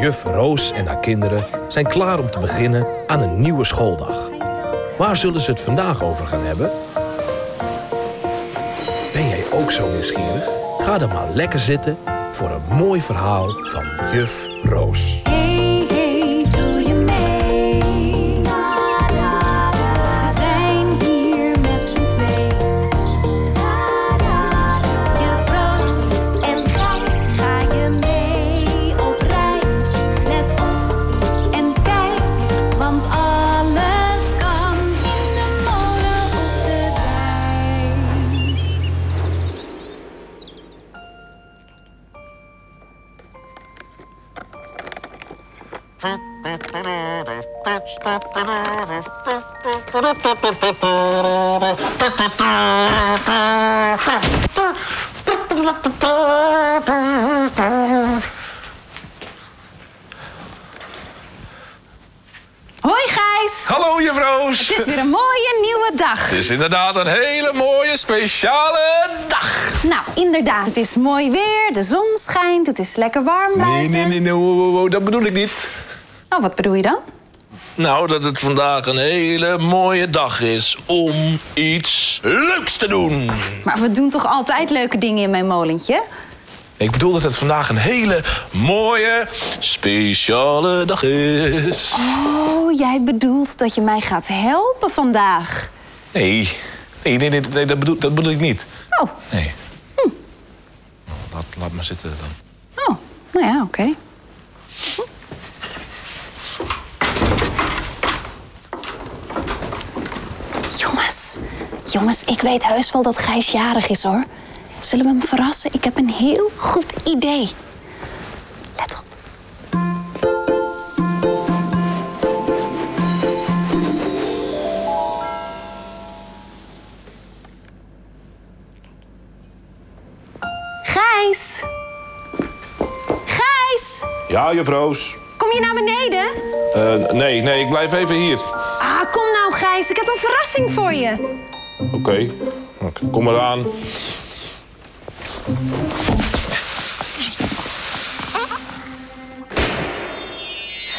Juf Roos en haar kinderen zijn klaar om te beginnen aan een nieuwe schooldag. Waar zullen ze het vandaag over gaan hebben? Ben jij ook zo nieuwsgierig? Ga dan maar lekker zitten voor een mooi verhaal van Juf Roos. Hoi Gijs! Hallo juf Roos. Het is weer een mooie nieuwe dag. Het is inderdaad een hele mooie speciale dag. Nou, inderdaad. Het is mooi weer, de zon schijnt, het is lekker warm Nee, buiten. nee, nee, nee, wow, dat bedoel ik niet. Oh, wat bedoel je dan? Nou, dat het vandaag een hele mooie dag is om iets leuks te doen. Maar we doen toch altijd leuke dingen in mijn molentje? Ik bedoel dat het vandaag een hele mooie speciale dag is. Oh, jij bedoelt dat je mij gaat helpen vandaag. Nee, nee, nee, nee, nee, dat, bedoel, dat bedoel ik niet. Oh, Nee. Nou, laat, laat maar zitten dan. oh, nou ja, oké. Hm. Jongens, jongens, ik weet heus wel dat Gijs jarig is hoor. Zullen we hem verrassen? Ik heb een heel goed idee. Let op. Gijs! Gijs! Ja, juf Roos. Kom je naar beneden? Eh, nee, nee, ik blijf even hier. Gijs, ik heb een verrassing voor je. Oké, Oké, kom maar aan.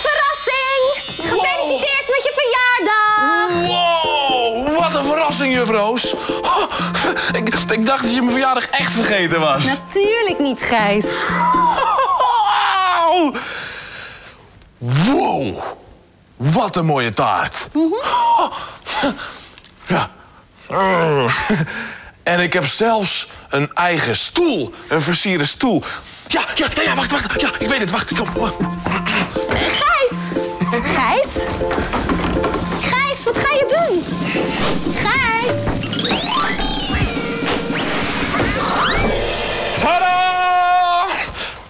Verrassing! Gefeliciteerd met je verjaardag! Wow, wat een verrassing, juf Roos. Oh, ik, ik dacht dat je mijn verjaardag echt vergeten was. Natuurlijk niet, Gijs. Wauw. Wow, wat een mooie taart. Ja. En ik heb zelfs een eigen stoel, een versierde stoel. Ja, ja, ja, ja, wacht, wacht. Ja, ik weet het, wacht. Kom. Gijs! Gijs? Gijs, wat ga je doen? Gijs! Tada!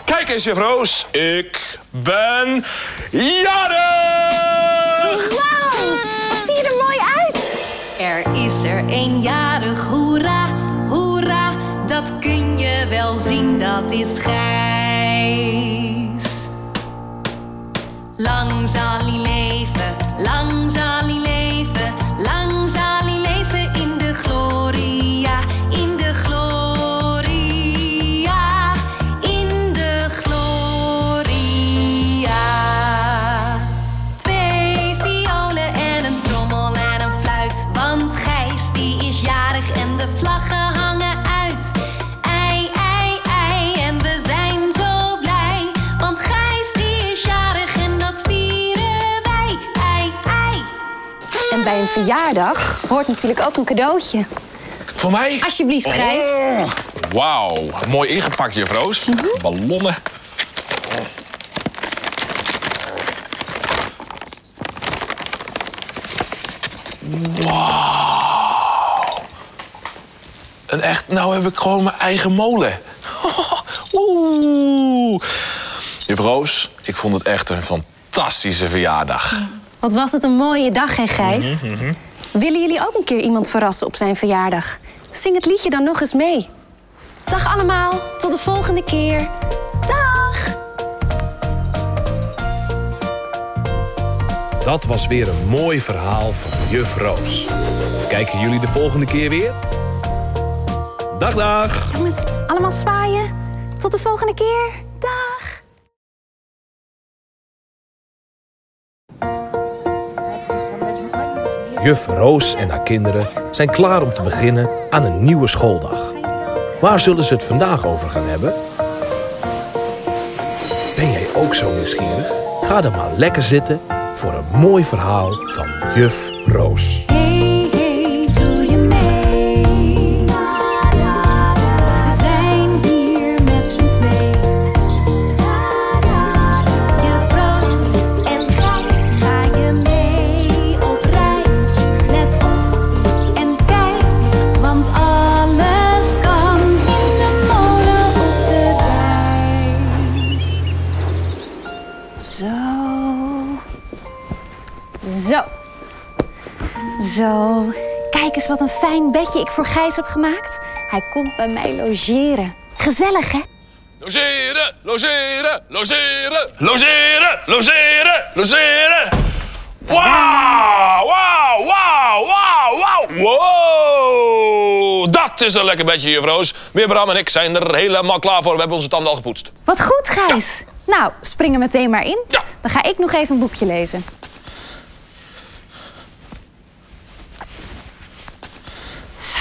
Kijk eens, juf Roos. Ik ben jarig! Wauw, zie je er mooi uit. Er is er een jarig, hoera, hoera. Dat kun je wel zien, dat is Gijs. Lang zal hij leven, lang zal hij En bij een verjaardag hoort natuurlijk ook een cadeautje. Voor mij? Alsjeblieft, Gijs. Oh, Wauw, mooi ingepakt, juf Roos. Ballonnen. Wauw. Een echt, nou heb ik gewoon mijn eigen molen. Oeh. Juf Roos, ik vond het echt een fantastische verjaardag. Wat was het een mooie dag, hè, Gijs? Willen jullie ook een keer iemand verrassen op zijn verjaardag? Zing het liedje dan nog eens mee. Dag allemaal, tot de volgende keer. Dag! Dat was weer een mooi verhaal van Juf Roos. Kijken jullie de volgende keer weer? Dag, dag! Jongens, allemaal zwaaien. Tot de volgende keer. Dag! Juf Roos en haar kinderen zijn klaar om te beginnen aan een nieuwe schooldag. Waar zullen ze het vandaag over gaan hebben? Ben jij ook zo nieuwsgierig? Ga dan maar lekker zitten voor een mooi verhaal van Juf Roos. Zo. Kijk eens wat een fijn bedje ik voor Gijs heb gemaakt. Hij komt bij mij logeren. Gezellig, hè? Logeren, logeren, logeren, logeren, logeren, logeren. Wauw, wauw, wauw, wauw, wauw. Wow, dat is een lekker bedje, juffrouws. Weer Bram en ik zijn er helemaal klaar voor. We hebben onze tanden al gepoetst. Wat goed, Gijs. Nou, spring er meteen maar in. Ja. Dan ga ik nog even een boekje lezen. Zo.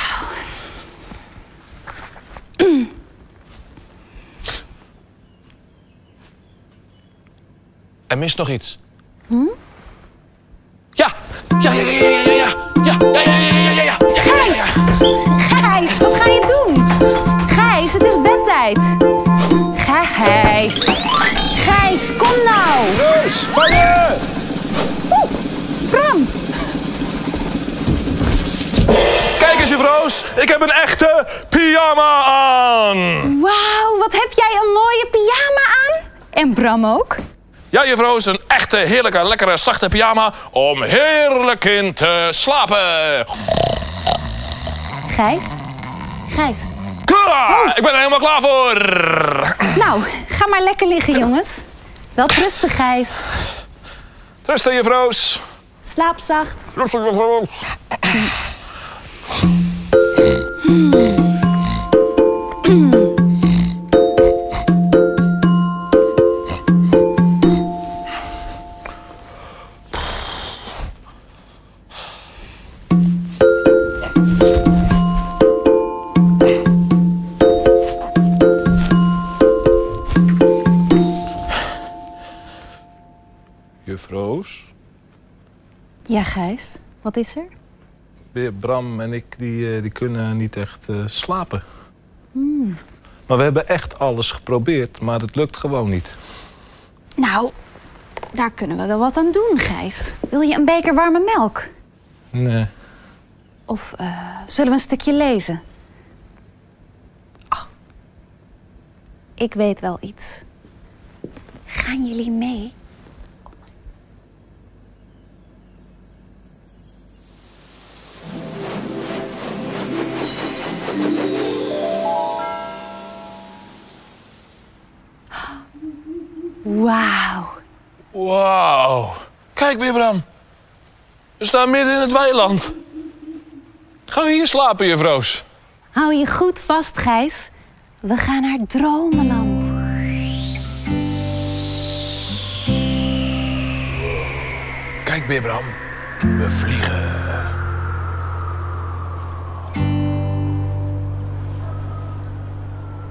Er mist nog iets. Ja, ja, ja, ja, ja, ja, ja, ja, ja, ja, ja, ja, ja, ja. Gijs! Gijs, Ik heb een echte pyjama aan. Wauw, wat heb jij een mooie pyjama aan. En Bram ook. Ja, juffrouws, een echte, heerlijke, lekkere, zachte pyjama om heerlijk in te slapen. Gijs. Gijs. Klaar! Ik ben er helemaal klaar voor. Nou, ga maar lekker liggen, jongens. Wel rustig, Gijs. Rustig, juffrouws. Slaap zacht. Rustig, juffrouws. Juffrouws, Gijs. Wat is er? Bram en ik die, eh, die kunnen niet echt eh, slapen. Maar we hebben echt alles geprobeerd, maar het lukt gewoon niet. Nou, daar kunnen we wel wat aan doen, Gijs. Wil je een beker warme melk? Nee. Of eh, zullen we een stukje lezen? Ah, ik weet wel iets. Gaan jullie mee? Wauw. Wauw. Kijk weer, Bram. We staan midden in het weiland. Gaan we hier slapen, juffrouws? Hou je goed vast, Gijs. We gaan naar Dromenland. Kijk weer, Bram. We vliegen.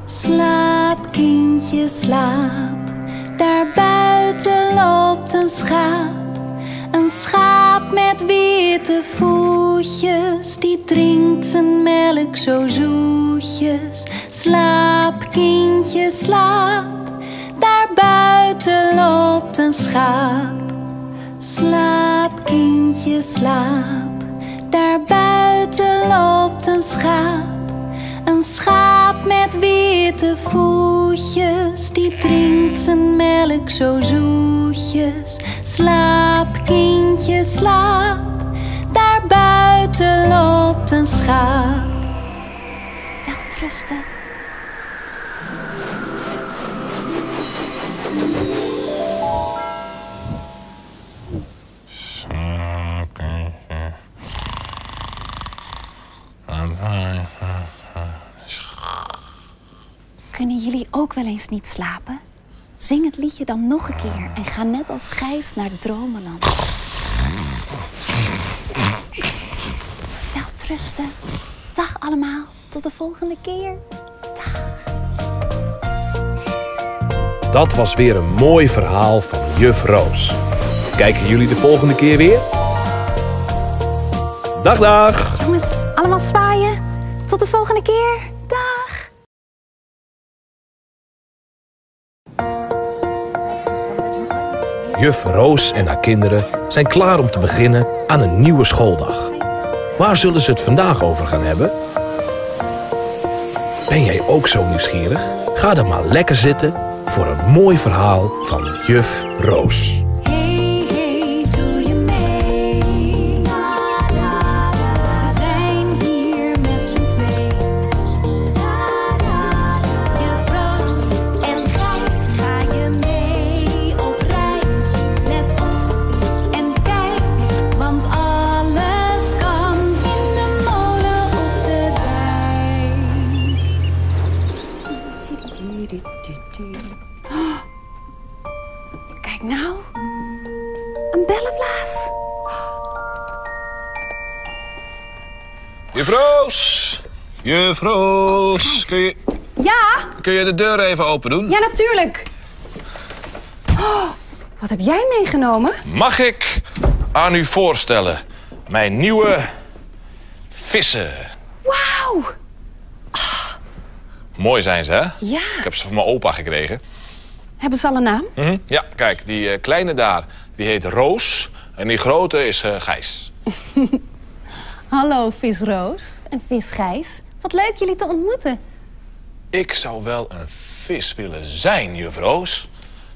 Slaap, kindje, slaap. Daar buiten loopt een schaap. Een schaap met witte voetjes. Die drinkt zijn melk zo zoetjes. Slaap, kindje, slaap. Daar buiten loopt een schaap. Slaap, kindje, slaap. Daar buiten loopt een schaap. Een schaap met witte voetjes, die drinkt zijn melk zo zoetjes. Slaap, kindje, slaap. Daar buiten loopt een schaap. Welterusten. Kunnen jullie ook wel eens niet slapen? Zing het liedje dan nog een keer en ga net als Gijs naar Dromenland. uitrusten. Dag allemaal, tot de volgende keer. Dat was weer een mooi verhaal van juf Roos. Kijken jullie de volgende keer weer? Dag, dag! Jongens, allemaal zwaaien. Juf Roos en haar kinderen zijn klaar om te beginnen aan een nieuwe schooldag. Waar zullen ze het vandaag over gaan hebben? Ben jij ook zo nieuwsgierig? Ga dan maar lekker zitten voor een mooi verhaal van juf Roos. Kun je, Ja, kun je de deur even open doen? ja natuurlijk. Oh, wat heb jij meegenomen? Mag ik aan u voorstellen mijn nieuwe vissen? Wauw, Mooi zijn ze, hè? ja. Ik heb ze van mijn opa gekregen. Hebben ze al een naam? Mhm. Ja, kijk, die eh, kleine daar, die heet Roos. En die grote is eh, Gijs. Hallo, visroos en visgijs. Wat leuk jullie te ontmoeten. Ik zou wel een vis willen zijn, juf Roos.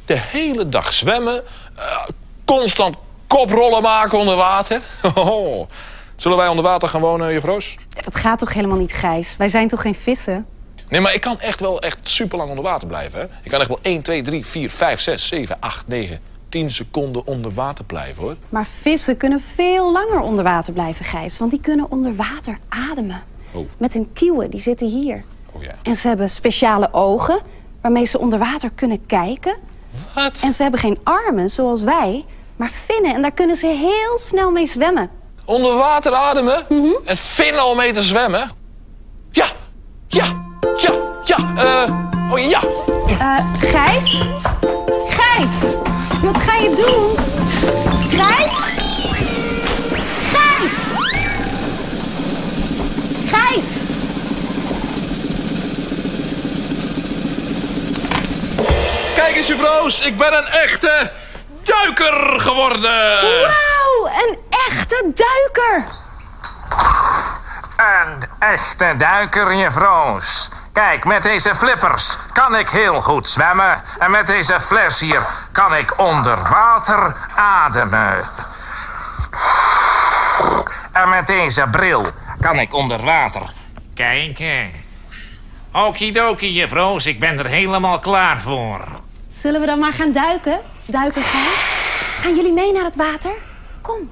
De hele dag zwemmen, eh, constant koprollen maken onder water. Hoho. Zullen wij onder water gaan wonen, juf Roos? Ja, Dat gaat toch helemaal niet, Gijs? Wij zijn toch geen vissen? Nee, maar ik kan echt wel echt super lang onder water blijven. Hè? Ik kan echt wel 1, 2, 3, 4, 5, 6, 7, 8, 9, 10 seconden onder water blijven, hoor. Maar vissen kunnen veel langer onder water blijven, Gijs. Want die kunnen onder water ademen. Oh. Met hun kieuwen, die zitten hier. Oh ja. En ze hebben speciale ogen waarmee ze onder water kunnen kijken. Wat? En ze hebben geen armen, zoals wij, maar vinnen. En daar kunnen ze heel snel mee zwemmen. Onder water ademen? En vinnen om mee te zwemmen? Ja, ja, ja, ja, eh, oh ja. Eh, Gijs? Gijs! Wat ga je doen? Gijs? Gijs! Gijs! Kijk eens, juf Roos, ik ben een echte duiker geworden. Wauw, een echte duiker! Een echte duiker, juf Roos. Kijk, met deze flippers kan ik heel goed zwemmen. En met deze fles hier kan ik onder water ademen. En met deze bril kan ik onder water. Kijken. Okidoki, juf Roos, ik ben er helemaal klaar voor. Zullen we dan maar gaan duiken? Duiker Gijs? Gaan jullie mee naar het water? Kom.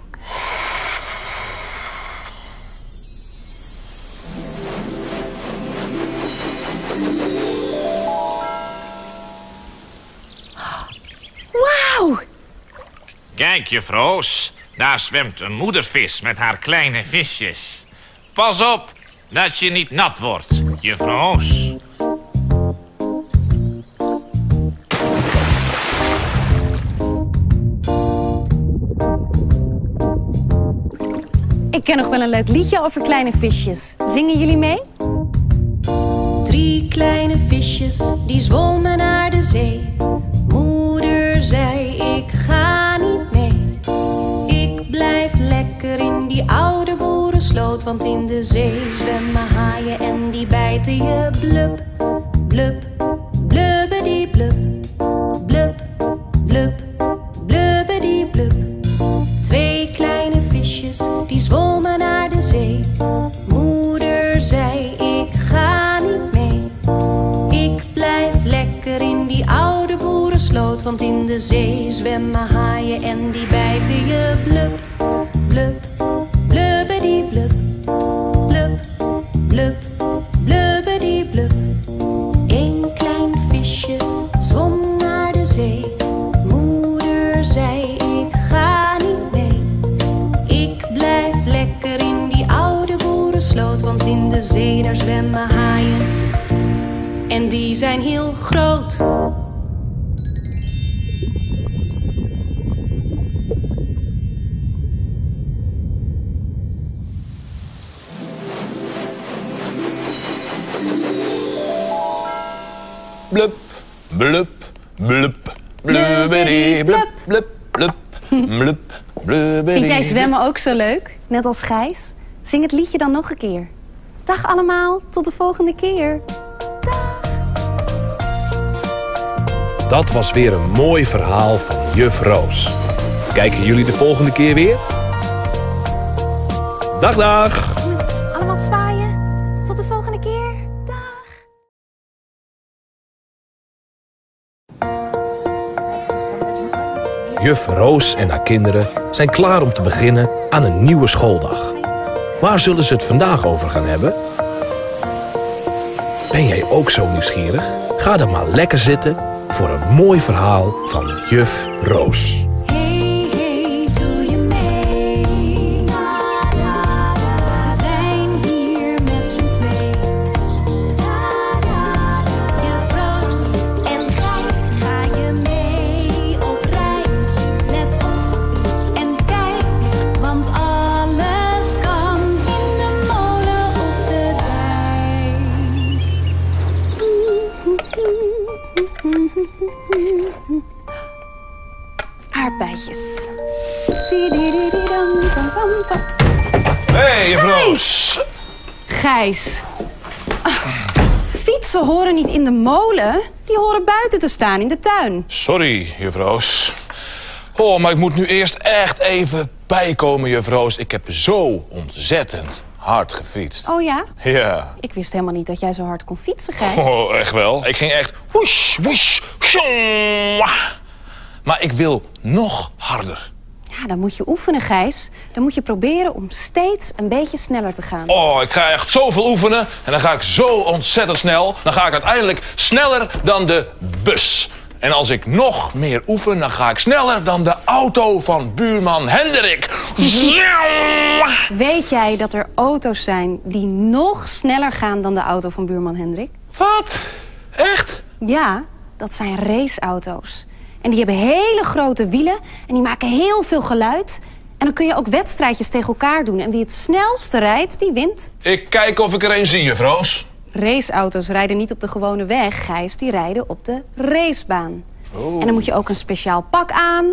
Wauw! Kijk, juf Roos, daar zwemt een moedervis met haar kleine visjes. Pas op dat je niet nat wordt, juf Ik ken nog wel een leuk liedje over kleine visjes. Zingen jullie mee? Drie kleine visjes die zwommen naar de zee. Moeder zei: Ik ga niet mee. Ik blijf lekker in die oude boerensloot. Want in de zee zwemmen haaien en die bijten je blub. Blub, lekker in die oude boerensloot. Want in de zee zwemmen haaien en die bijten je blub. Blub, blup, blup, blubberi, blup, blup, blup, blup, blubberi. Vind jij zwemmen ook zo leuk? Net als Gijs? Zing het liedje dan nog een keer. Dag allemaal, tot de volgende keer. Dat was weer een mooi verhaal van juf Roos. Kijken jullie de volgende keer weer? Dag, dag! Allemaal zwaaien. Juf Roos en haar kinderen zijn klaar om te beginnen aan een nieuwe schooldag. Waar zullen ze het vandaag over gaan hebben? Ben jij ook zo nieuwsgierig? Ga dan maar lekker zitten voor een mooi verhaal van juf Roos. Te staan in de tuin. Sorry, juf Roos. Oh, maar ik moet nu eerst echt even bijkomen, juf Roos. Ik heb zo ontzettend hard gefietst. Oh ja? Ja. Ik wist helemaal niet dat jij zo hard kon fietsen, Gijs. Oh, echt wel. Ik ging echt woesh, woesh. Maar ik wil nog harder. Ja, dan moet je oefenen, Gijs. Dan moet je proberen om steeds een beetje sneller te gaan. Oh, ik ga echt zoveel oefenen. En dan ga ik zo ontzettend snel. Dan ga ik uiteindelijk sneller dan de bus. En als ik nog meer oefen, dan ga ik sneller dan de auto van buurman Hendrik. Weet jij dat er auto's zijn die nog sneller gaan dan de auto van buurman Hendrik? Wat? Echt? Ja, dat zijn raceauto's. En die hebben hele grote wielen en die maken heel veel geluid. En dan kun je ook wedstrijdjes tegen elkaar doen. En wie het snelste rijdt, die wint. Ik kijk of ik er een zie, juf Roos. Raceauto's rijden niet op de gewone weg, Gijs. Die rijden op de racebaan. En dan moet je ook een speciaal pak aan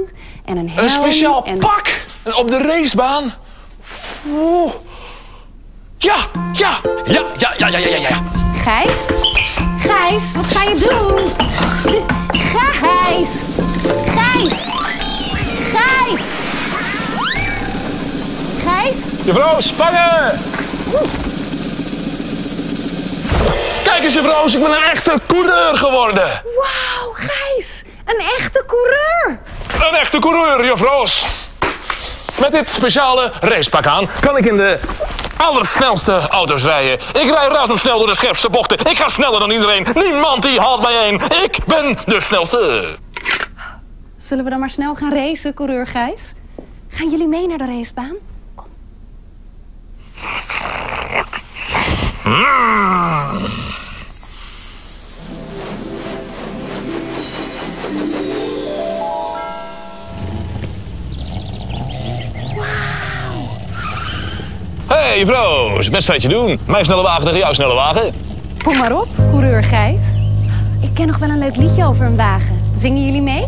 en een helm. Een speciaal en... pak en op de racebaan. Oeh. Ja, ja, ja, ja, ja, ja, ja, ja. Gijs? Gijs, wat ga je doen? Gijs! Gijs! Gijs! Gijs? Juf Roos, vangen! Kijk eens, juf Roos, ik ben een echte coureur geworden. Wauw, Gijs! Een echte coureur! Een echte coureur, juf Roos. Met dit speciale racepak aan kan ik in de allersnelste auto's rijden. Ik rij razendsnel door de scherpste bochten. Ik ga sneller dan iedereen. Niemand die haalt mij één. Ik ben de snelste. Zullen we dan maar snel gaan racen, coureur Gijs? Gaan jullie mee naar de racebaan? Kom. Hey, juf Roos, wedstrijdje doen. Mijn snelle wagen tegen jouw snelle wagen. Kom maar op, coureur Gijs. Ik ken nog wel een leuk liedje over een wagen. Zingen jullie mee?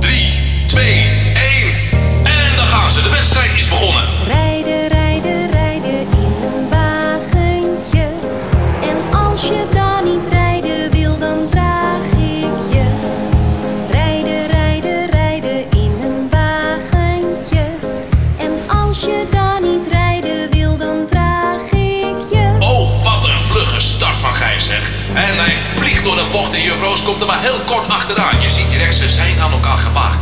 3, 2, 1. En dan gaan ze. De wedstrijd is begonnen. Rijden, rijden, de bocht en juf Roos komt er maar heel kort achteraan. Je ziet direct, ze zijn aan elkaar gewaagd.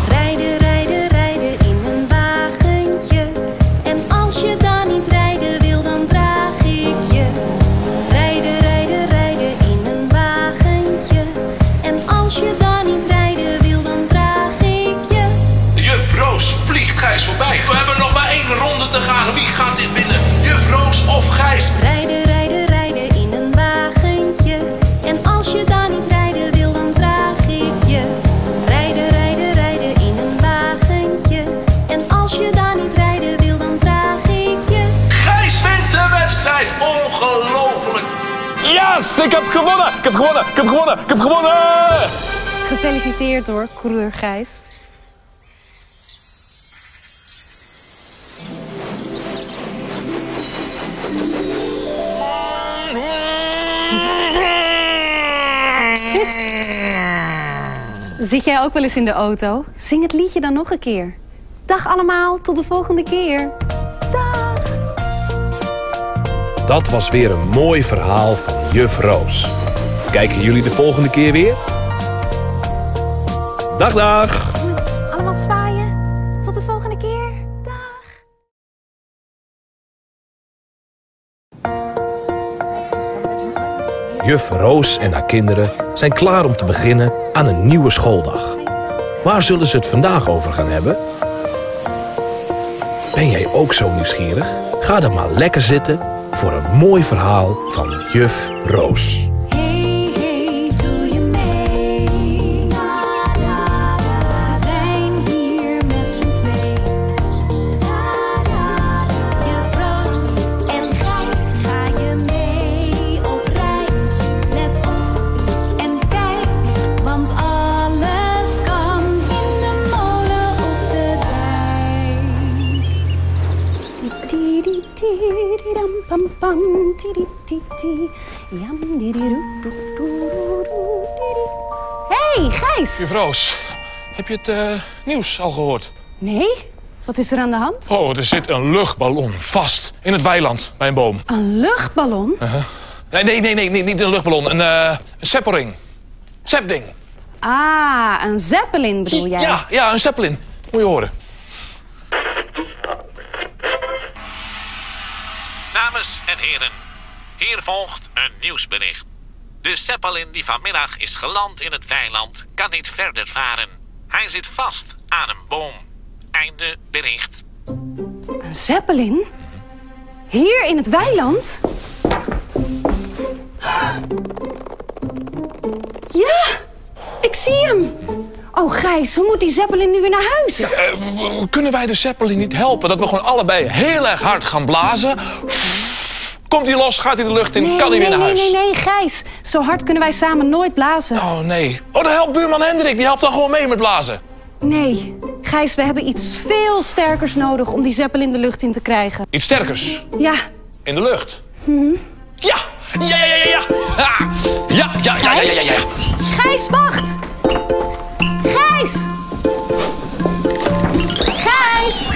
Heb gewonnen! Ik heb gewonnen! Ik heb gewonnen! Ik heb gewonnen! Gefeliciteerd hoor, coureur Gijs. Zit jij ook wel eens in de auto? Zing het liedje dan nog een keer. Dag allemaal, tot de volgende keer. Dat was weer een mooi verhaal van juf Roos. Kijken jullie de volgende keer weer? Dag, dag! Jongens, allemaal zwaaien. Tot de volgende keer. Dag! Juf Roos en haar kinderen zijn klaar om te beginnen aan een nieuwe schooldag. Waar zullen ze het vandaag over gaan hebben? Ben jij ook zo nieuwsgierig? Ga dan maar lekker zitten voor een mooi verhaal van juf Roos. Hey, Gijs! Juf Roos, heb je het eh, nieuws al gehoord? Nee? Wat is er aan de hand? Oh, er zit een luchtballon vast in het weiland bij een boom. Een luchtballon? Nee, nee, nee, nee, nee, niet een luchtballon. Een, eh een. Ah, een zeppelin bedoel jij? Ja, ja, een zeppelin. Moet je horen. Dames en heren, hier volgt een nieuwsbericht. De Zeppelin die vanmiddag is geland in het weiland kan niet verder varen. Hij zit vast aan een boom. Einde bericht. Een zeppelin? Hier in het weiland? Ja, ik zie hem. Oh, Gijs, hoe moet die zeppelin nu weer naar huis? Eh, kunnen wij de zeppelin niet helpen? Dat we gewoon allebei heel erg hard gaan blazen. Komt hij los, gaat hij de lucht in, nee, kan hij nee, weer naar nee, huis. nee, nee, Gijs. Zo hard kunnen wij samen nooit blazen. Oh nee. Oh, dan helpt buurman Hendrik. Die helpt dan gewoon mee met blazen. Nee, Gijs, we hebben iets veel sterkers nodig om die zeppelin de lucht in te krijgen. Iets sterkers. Ja, In de lucht. Mhm. Ja! Ja, ja, ja, ja, ja. Ha! Ja, ja, ja, ja, ja, ja, ja. Gijs, wacht! Gijs! Gijs!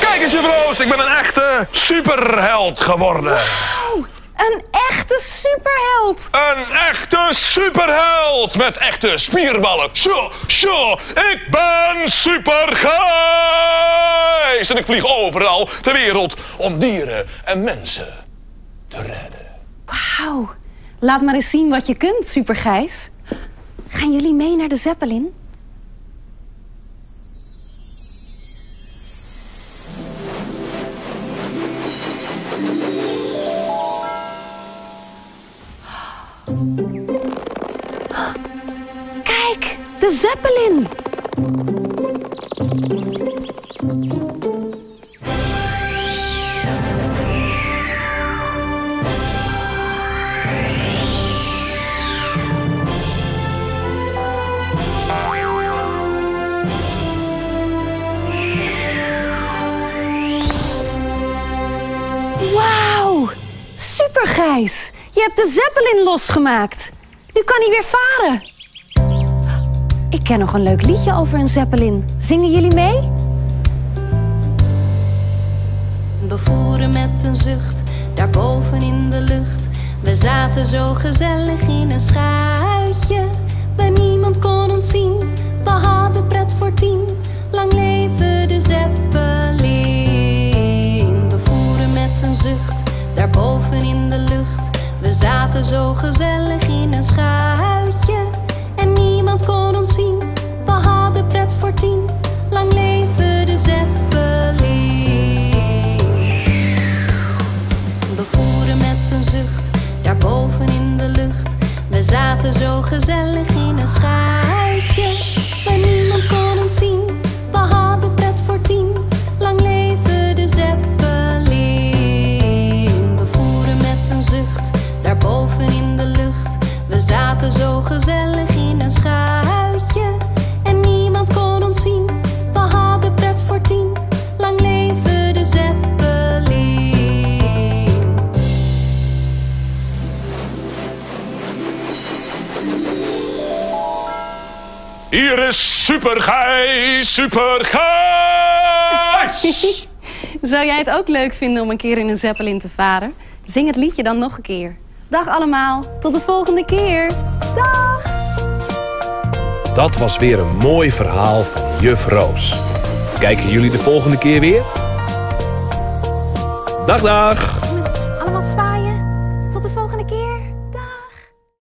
Kijk eens, juffrouw. Ik ben een echte superheld geworden. Oh, een echte superheld! Een echte superheld met echte spierballen. Zo, zo, ik ben supergijs. En ik vlieg overal ter wereld om dieren en mensen te redden. Wauw, laat maar eens zien wat je kunt, supergijs. Gaan jullie mee naar de zeppelin? Losgemaakt. Nu kan hij weer varen. Ik ken nog een leuk liedje over een zeppelin. Zingen jullie mee? We voeren met een zucht, daarboven in de lucht. We zaten zo gezellig in een schuitje. Waar niemand kon ons zien, we hadden pret voor tien. Lang leven de zeppelin. We voeren met een zucht, daarboven in de lucht. We zaten zo gezellig in een schuitje. En niemand kon ons zien, we hadden pret voor tien. Lang leven de zeppelin. We voeren met een zucht, daarboven in de lucht. We zaten zo gezellig in een schuitje. Waar niemand kon ons zien, Super Gijs, Super Gijs. Zou jij het ook leuk vinden om een keer in een zeppelin te varen? Zing het liedje dan nog een keer. Dag allemaal, tot de volgende keer. Dag! Dat was weer een mooi verhaal van juf Roos. Kijken jullie de volgende keer weer? Dag dag! Jongens, allemaal zwaaien.